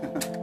Ha ha ha.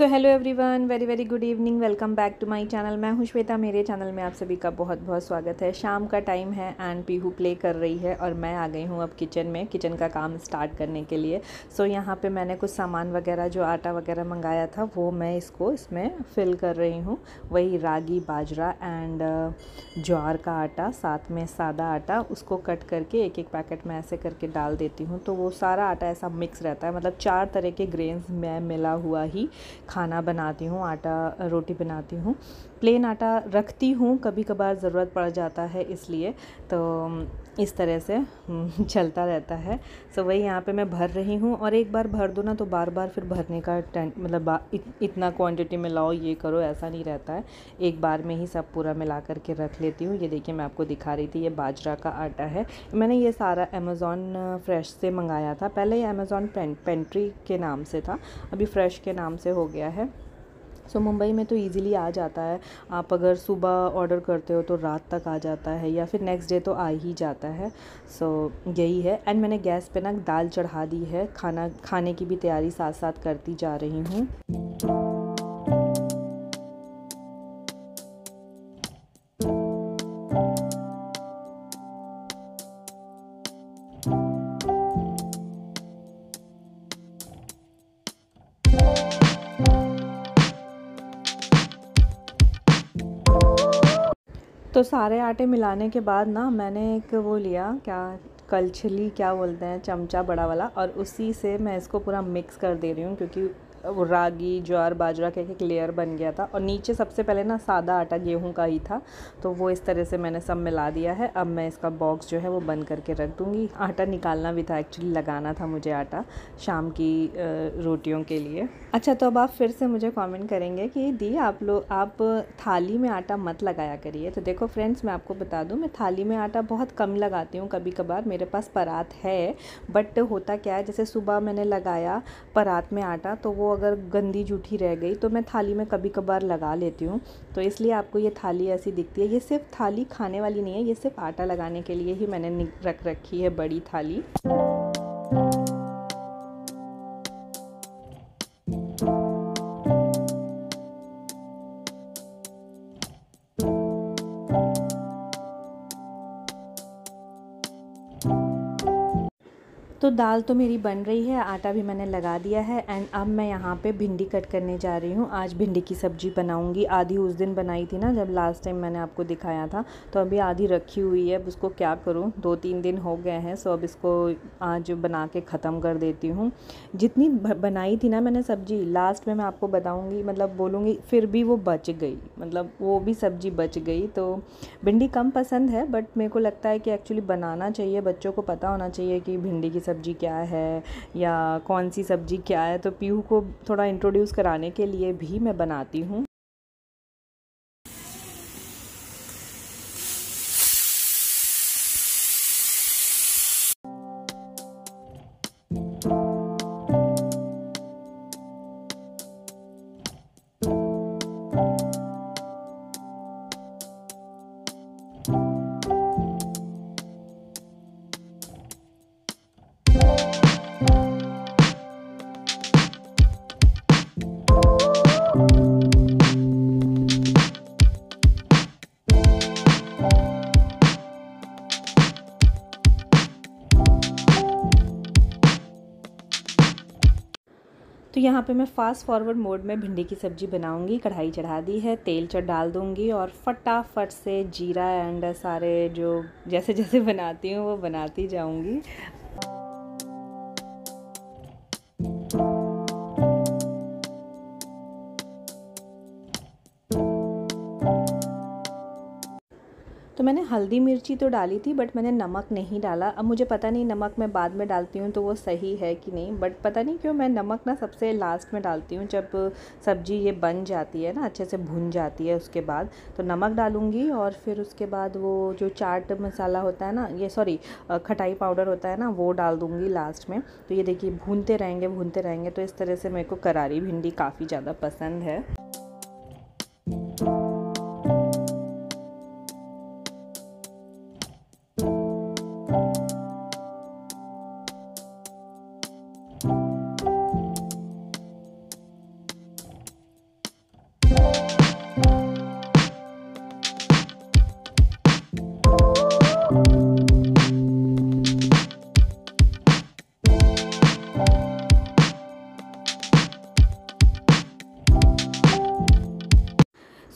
So hello everyone very very good evening welcome back to my channel मैं हूँ श्वेता. मेरे channel में आप सभी का बहुत बहुत स्वागत है। शाम का टाइम है एंड पीहू प्ले कर रही है और मैं आ गई हूँ अब किचन में किचन का काम स्टार्ट करने के लिए। सो so, यहाँ पे मैंने कुछ सामान वगैरह जो आटा वगैरह मंगाया था वो मैं इसको इसमें फिल कर रही हूँ। वही रागी बाजरा एंड ज्वार का आटा साथ में सादा आटा उसको कट करके एक एक पैकेट में ऐसे करके डाल देती हूँ। तो वो सारा आटा ऐसा मिक्स रहता है। मतलब चार तरह के ग्रेन्स में मिला हुआ ही खाना बनाती हूँ, आटा, रोटी बनाती हूँ। प्लेन आटा रखती हूँ कभी कभार ज़रूरत पड़ जाता है इसलिए। तो इस तरह से चलता रहता है। सो वही यहाँ पे मैं भर रही हूँ और एक बार भर दो ना तो बार बार फिर भरने का टें मतलब इत, इतना क्वांटिटी में लाओ ये करो ऐसा नहीं रहता है। एक बार में ही सब पूरा मिला करके रख लेती हूँ। ये देखिए मैं आपको दिखा रही थी ये बाजरा का आटा है। मैंने ये सारा अमेज़ॉन फ्रेश से मंगाया था। पहले ये अमेज़ॉन पेंट्री के नाम से था अभी फ्रेश के नाम से हो गया है। सो so, मुंबई में तो ईज़िली आ जाता है। आप अगर सुबह ऑर्डर करते हो तो रात तक आ जाता है या फिर नेक्स्ट डे तो आ ही जाता है। सो so, यही है। एंड मैंने गैस पे ना दाल चढ़ा दी है। खाना खाने की भी तैयारी साथ साथ करती जा रही हूँ। तो सारे आटे मिलाने के बाद ना मैंने एक वो लिया, क्या कलछली, क्या बोलते हैं, चमचा बड़ा वाला और उसी से मैं इसको पूरा मिक्स कर दे रही हूँ क्योंकि रागी, ज्वार, बाजरा का एक लेयर बन गया था। और नीचे सबसे पहले ना सादा आटा गेहूँ का ही था। तो वो इस तरह से मैंने सब मिला दिया है। अब मैं इसका बॉक्स जो है वो बंद करके रख दूँगी। आटा निकालना भी था एक्चुअली लगाना था मुझे आटा शाम की रोटियों के लिए। अच्छा तो अब आप फिर से मुझे कॉमेंट करेंगे कि दी, आप लोग आप थाली में आटा मत लगाया करिए। तो देखो फ्रेंड्स मैं आपको बता दूँ, मैं थाली में आटा बहुत कम लगाती हूँ कभी कभार मेरे पास परात है बट होता क्या है, जैसे सुबह मैंने लगाया परात में आटा तो वो अगर गंदी जूठी रह गई तो मैं थाली में कभी कभार लगा लेती हूँ। तो इसलिए आपको ये थाली ऐसी दिखती है। ये सिर्फ़ थाली खाने वाली नहीं है, ये सिर्फ़ आटा लगाने के लिए ही मैंने रख रखी है बड़ी थाली। तो दाल तो मेरी बन रही है, आटा भी मैंने लगा दिया है एंड अब मैं यहाँ पे भिंडी कट करने जा रही हूँ। आज भिंडी की सब्ज़ी बनाऊँगी। आधी उस दिन बनाई थी ना, जब लास्ट टाइम मैंने आपको दिखाया था तो अभी आधी रखी हुई है। अब उसको क्या करूँ? दो तीन दिन हो गए हैं सो अब इसको आज बना के ख़त्म कर देती हूँ। जितनी बनाई थी ना मैंने सब्ज़ी लास्ट में मैं आपको बताऊँगी मतलब बोलूँगी, फिर भी वो बच गई। मतलब वो भी सब्ज़ी बच गई तो भिंडी कम पसंद है बट मेरे को लगता है कि एक्चुअली बनाना चाहिए, बच्चों को पता होना चाहिए कि भिंडी की सब्ज़ी क्या है या कौन सी सब्ज़ी क्या है तो पीहू को थोड़ा इंट्रोड्यूस कराने के लिए भी मैं बनाती हूँ। यहाँ पे मैं फ़ास्ट फॉरवर्ड मोड में भिंडी की सब्ज़ी बनाऊँगी, कढ़ाई चढ़ा दी है, तेल चढ़ डाल दूँगी और फटाफट से जीरा एंड सारे जो जैसे जैसे बनाती हूँ, वो बनाती जाऊँगी। तो मैंने हल्दी मिर्ची तो डाली थी बट मैंने नमक नहीं डाला। अब मुझे पता नहीं नमक मैं बाद में डालती हूँ तो वो सही है कि नहीं बट पता नहीं क्यों मैं नमक ना सबसे लास्ट में डालती हूँ। जब सब्ज़ी ये बन जाती है ना, अच्छे से भुन जाती है उसके बाद तो नमक डालूँगी और फिर उसके बाद वो जो चाट मसाला होता है ना, ये सॉरी खटाई पाउडर होता है ना, वो डाल दूँगी लास्ट में। तो ये देखिए, भूनते रहेंगे भूनते रहेंगे तो इस तरह से मेरे को करारी भिंडी काफ़ी ज़्यादा पसंद है।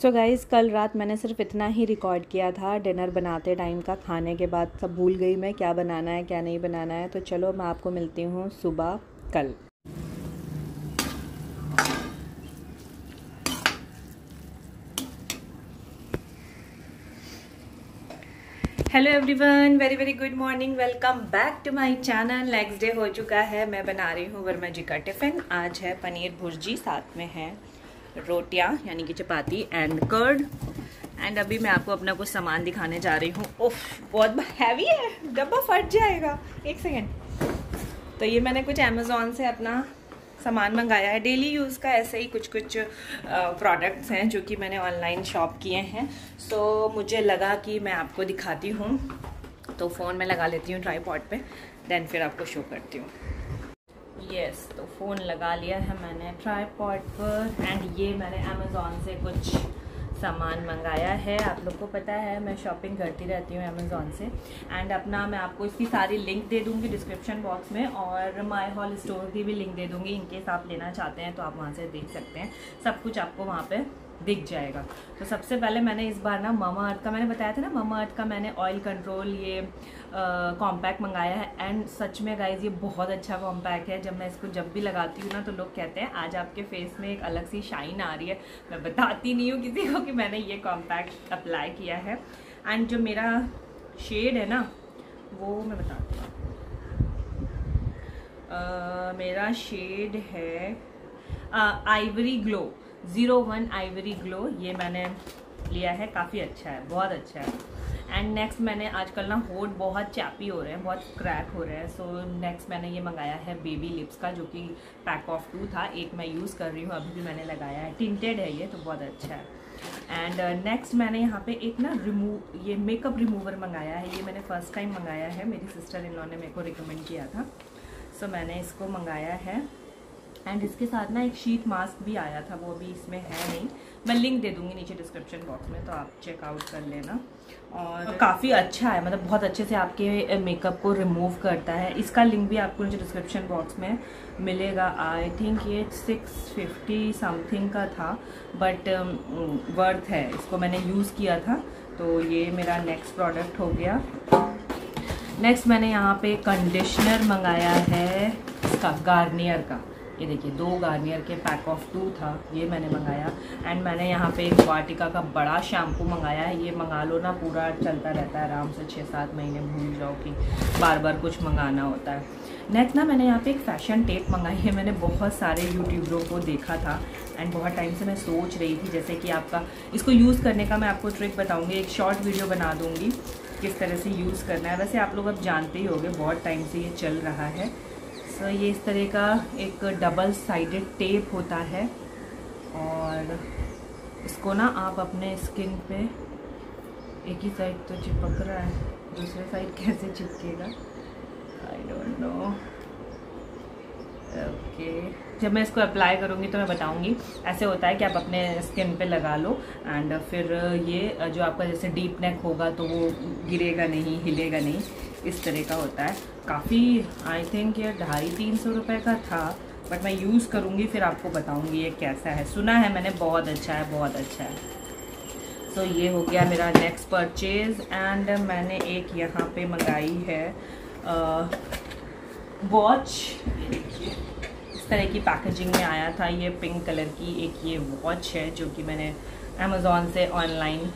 सो so गाइज़ कल रात मैंने सिर्फ़ इतना ही रिकॉर्ड किया था डिनर बनाते टाइम का, खाने के बाद सब भूल गई मैं क्या बनाना है, क्या नहीं बनाना है। तो चलो, मैं आपको मिलती हूँ सुबह कल। Hello everyone very very good morning welcome back to my channel next day हो चुका है, मैं बना रही हूँ वर्मा जी का टिफ़िन आज है पनीर भुर्जी साथ में है। रोटियाँ यानी कि चपाती एंड कर्ड एंड अभी मैं आपको अपना कुछ सामान दिखाने जा रही हूँ। ओफ बहुत हैवी है। डब्बा फट जाएगा। एक सेकेंड तो ये मैंने कुछ अमेज़ोन से अपना सामान मंगाया है। डेली यूज़ का ऐसे ही कुछ कुछ प्रोडक्ट्स हैं जो कि मैंने ऑनलाइन शॉप किए हैं। सो so, मुझे लगा कि मैं आपको दिखाती हूँ। तो फ़ोन में लगा लेती हूँ ट्राईपॉड पे। देन फिर आपको शो करती हूँ। यस तो फ़ोन लगा लिया है मैंने ट्राईपॉड पर एंड ये मैंने अमेज़ोन से कुछ सामान मंगाया है। आप लोग को पता है, मैं शॉपिंग करती रहती हूँ अमेज़ोन से। एंड अपना मैं आपको इसकी सारी लिंक दे दूँगी डिस्क्रिप्शन बॉक्स में और माई हॉल स्टोर की भी लिंक दे दूँगी। इनकेस आप लेना चाहते हैं तो आप वहाँ से देख सकते हैं। सब कुछ आपको वहाँ पे दिख जाएगा। तो सबसे पहले मैंने इस बार ना मामा अर्थ का, मैंने बताया था ना, मामा अर्थ का मैंने ऑयल कंट्रोल ये कॉम्पैक्ट मंगाया है। एंड सच में गाइज़ ये बहुत अच्छा कॉम्पैक्ट है। जब मैं इसको जब भी लगाती हूँ ना तो लोग कहते हैं, आज आपके फेस में एक अलग सी शाइन आ रही है। मैं बताती नहीं हूँ किसी को कि मैंने ये कॉम्पैक्ट अप्लाई किया है। एंड जो मेरा शेड है ना, वो मैं बताती हूँ। मेरा शेड है ivory glow zero one ivory glow ये मैंने लिया है काफ़ी अच्छा है बहुत अच्छा है। एंड नेक्स्ट मैंने आजकल ना होट बहुत चैपी हो रहे हैं बहुत क्रैक हो रहे हैं। सो नेक्स्ट मैंने ये मंगाया है बेबी लिप्स का जो कि पैक ऑफ़ टू था एक मैं यूज़ कर रही हूँ अभी भी मैंने लगाया है। टिंटेड है ये तो बहुत अच्छा है। एंड नेक्स्ट uh, मैंने यहाँ पे एक ना रिमूव ये मेकअप रिमूवर मंगाया है ये मैंने फ़र्स्ट टाइम मंगाया है मेरी सिस्टर इन लॉ ने मेरे को रिकमेंड किया था। सो so, मैंने इसको मंगाया है। एंड इसके साथ ना एक शीट मास्क भी आया था, वो अभी इसमें है नहीं। मैं लिंक दे दूँगी नीचे डिस्क्रिप्शन बॉक्स में तो आप चेकआउट कर लेना। और काफ़ी अच्छा है मतलब बहुत अच्छे से आपके मेकअप को रिमूव करता है। इसका लिंक भी आपको नीचे डिस्क्रिप्शन बॉक्स में मिलेगा। आई थिंक ये सिक्स फिफ्टी समथिंग का था बट वर्थ है। इसको मैंने यूज़ किया था तो ये मेरा नेक्स्ट प्रोडक्ट हो गया। नेक्स्ट मैंने यहाँ पे कंडीशनर मंगाया है, इसका गार्नियर का। ये देखिए, दो गार्नियर के पैक ऑफ़ टू था, ये मैंने मंगाया। एंड मैंने यहाँ पे एक वाटिका का बड़ा शैम्पू मंगाया है। ये मंगा लो ना, पूरा चलता रहता है आराम से छः सात महीने भूल जाओ कि बार बार कुछ मंगाना होता है। नेक्स्ट ना, मैंने यहाँ पे एक फ़ैशन टेप मंगाई है। मैंने बहुत सारे यूट्यूबरों को देखा था। एंड बहुत टाइम से मैं सोच रही थी, जैसे कि आपका, इसको यूज़ करने का मैं आपको ट्रिक बताऊँगी। एक शॉर्ट वीडियो बना दूँगी, किस तरह से यूज़ करना है। वैसे आप लोग अब जानते ही होंगे, बहुत टाइम से ये चल रहा है। सो ये इस तरह का एक डबल साइडेड टेप होता है और इसको ना आप अपने स्किन पे एक ही साइड तो चिपक रहा है, दूसरे साइड कैसे चिपकेगा? आई डोंट नो ओके जब मैं इसको अप्लाई करूँगी तो मैं बताऊँगी। ऐसे होता है कि आप अपने स्किन पे लगा लो एंड फिर ये, जो आपका जैसे डीप नेक होगा तो वो गिरेगा नहीं, हिलेगा नहीं। इस तरह का होता है। काफ़ी आई थिंक ये ढाई तीन सौ रुपये का था बट मैं यूज़ करूँगी फिर आपको बताऊँगी ये कैसा है। सुना है मैंने बहुत अच्छा है बहुत अच्छा है। सो so, ये हो गया मेरा नेक्स्ट परचेज़ एंड मैंने एक यहाँ पे मंगाई है वॉच इस तरह की पैकेजिंग में आया था ये पिंक कलर की एक ये वॉच है जो कि मैंने अमेज़ोन से ऑनलाइन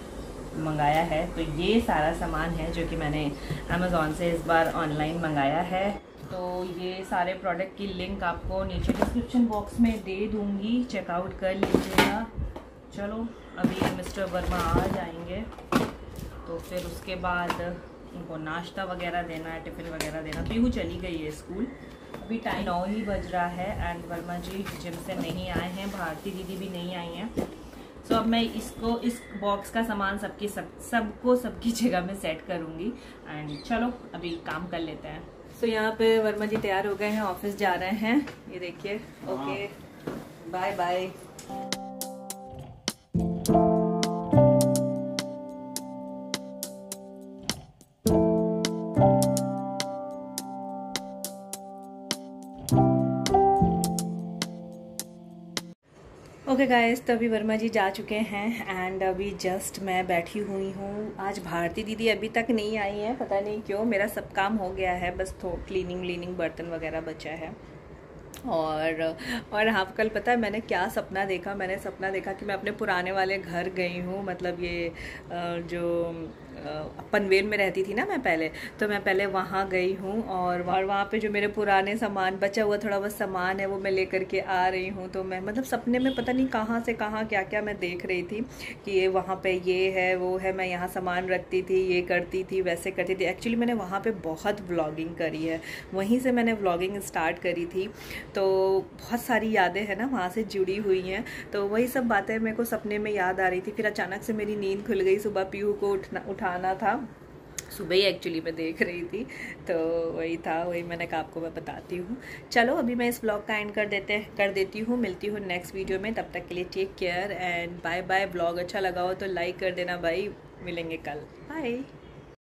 मंगाया है तो ये सारा सामान है जो कि मैंने अमेज़ोन से इस बार ऑनलाइन मंगाया है। तो ये सारे प्रोडक्ट की लिंक आपको नीचे डिस्क्रिप्शन बॉक्स में दे दूँगी। चेकआउट कर लीजिएगा। चलो, अभी मिस्टर वर्मा आ जाएँगे। तो फिर उसके बाद उनको नाश्ता वगैरह देना है टिफ़िन वगैरह देना। पीहू चली गई है स्कूल अभी टाइम नौ ही बज रहा है एंड वर्मा जी जिम से नहीं आए हैं, भारती दीदी भी नहीं आई हैं। सो so, अब मैं इसको इस बॉक्स का सामान सबकी सब सबको सबकी जगह में सेट करूँगी। एंड चलो अभी काम कर लेते हैं। सो so, यहाँ पे वर्मा जी तैयार हो गए हैं ऑफ़िस जा रहे हैं। ये देखिए। ओके बाय बाय गाइस तो अभी वर्मा जी जा चुके हैं एंड अभी जस्ट मैं बैठी हुई हूँ। आज भारती दीदी अभी तक नहीं आई है, पता नहीं क्यों, मेरा सब काम हो गया है, बस थो क्लीनिंग व्लीनिंग बर्तन वगैरह बचा है। और और हाँ कल पता है मैंने क्या सपना देखा? मैंने सपना देखा कि मैं अपने पुराने वाले घर गई हूँ मतलब ये जो पनवेल में रहती थी ना मैं पहले तो मैं पहले वहाँ गई हूँ और वहाँ पे जो मेरे पुराने सामान, बचा हुआ थोड़ा बहुत सामान है वो मैं लेकर के आ रही हूँ। तो मैं मतलब सपने में पता नहीं कहाँ से कहाँ क्या क्या मैं देख रही थी कि ये वहाँ पे ये है, वो है, मैं यहाँ सामान रखती थी, ये करती थी, वैसे करती थी। एक्चुअली मैंने वहाँ पर बहुत ब्लॉगिंग करी है। वहीं से मैंने ब्लॉगिंग स्टार्ट करी थी। तो बहुत सारी यादें हैं ना वहाँ से जुड़ी हुई हैं। तो वही सब बातें मेरे को सपने में याद आ रही थी। फिर अचानक से मेरी नींद खुल गई। सुबह पीहू को उठना उठाना था। सुबह ही एक्चुअली मैं देख रही थी तो वही था, वही मैंने कहा आपको मैं बताती हूँ। चलो, अभी मैं इस ब्लॉग का एंड कर देते कर देती हूँ। मिलती हूँ नेक्स्ट वीडियो में, तब तक के लिए take care and bye bye blog अच्छा लगा हो तो लाइक कर देना भाई। मिलेंगे कल। बाय